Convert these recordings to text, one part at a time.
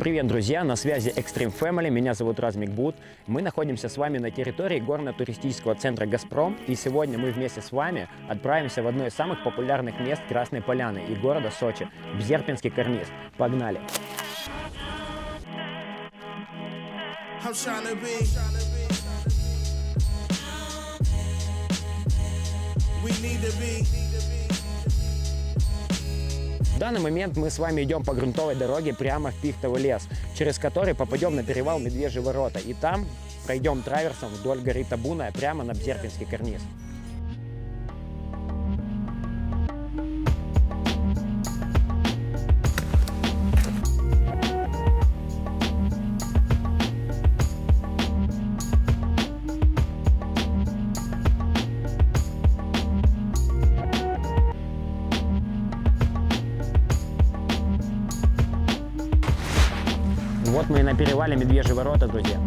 привет, друзья! На связи Extreme Family, меня зовут Размик Бут. Мы находимся с вами на территории горно-туристического центра «Газпром», и сегодня мы вместе с вами отправимся в одно из самых популярных мест Красной Поляны и города Сочи – Бзерпинский карниз. Погнали! We need to be. В данный момент мы с вами идем по грунтовой дороге прямо в Пихтовый лес, через который попадем на перевал Медвежьи ворота. И там пройдем траверсом вдоль горы Табуна прямо на Бзерпинский карниз. Вот мы и на перевале Медвежьи ворота, друзья.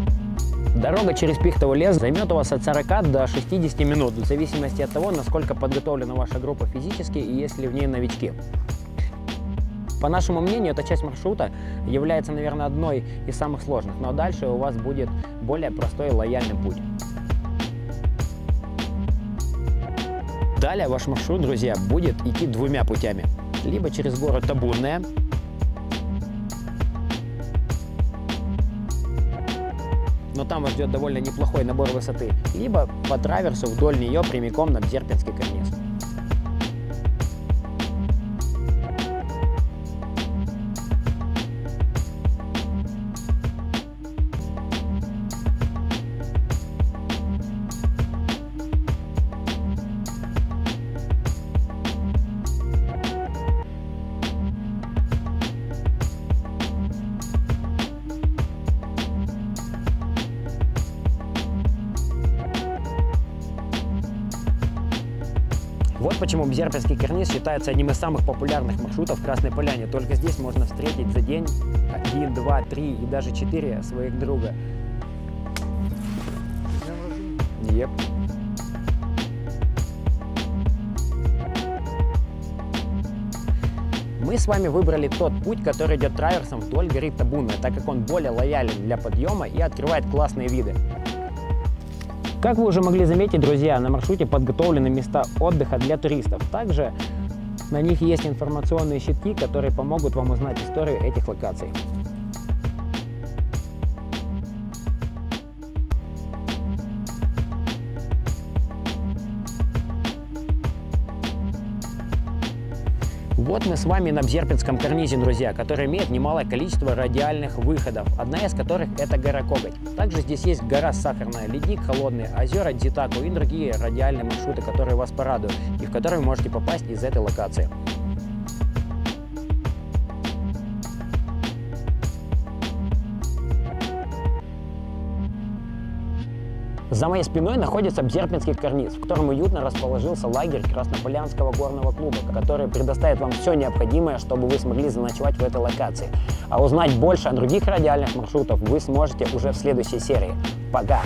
Дорога через Пихтовый лес займет у вас от 40 до 60 минут, в зависимости от того, насколько подготовлена ваша группа физически и есть ли в ней новички. По нашему мнению, эта часть маршрута является, наверное, одной из самых сложных, но дальше у вас будет более простой и лояльный путь. Далее ваш маршрут, друзья, будет идти двумя путями. Либо через город Табунная, но там вас ждет довольно неплохой набор высоты, либо по траверсу вдоль нее прямиком на Бзерпинский карниз. Вот почему Бзерпинский карниз считается одним из самых популярных маршрутов в Красной Поляне. Только здесь можно встретить за день один, два, три и даже четыре своих друга. Yep. Мы с вами выбрали тот путь, который идет траверсом вдоль горы Табуна, так как он более лоялен для подъема и открывает классные виды. Как вы уже могли заметить, друзья, на маршруте подготовлены места отдыха для туристов. Также на них есть информационные щитки, которые помогут вам узнать историю этих локаций. Вот мы с вами на Бзерпинском карнизе, друзья, который имеет немалое количество радиальных выходов, одна из которых это гора Коготь. Также здесь есть гора Сахарная, ледник Холодный, озера Дзитаку и другие радиальные маршруты, которые вас порадуют и в которые вы можете попасть из этой локации. За моей спиной находится Бзерпинский карниз, в котором уютно расположился лагерь Краснополянского горного клуба, который предоставит вам все необходимое, чтобы вы смогли заночевать в этой локации. А узнать больше о других радиальных маршрутах вы сможете уже в следующей серии. Пока!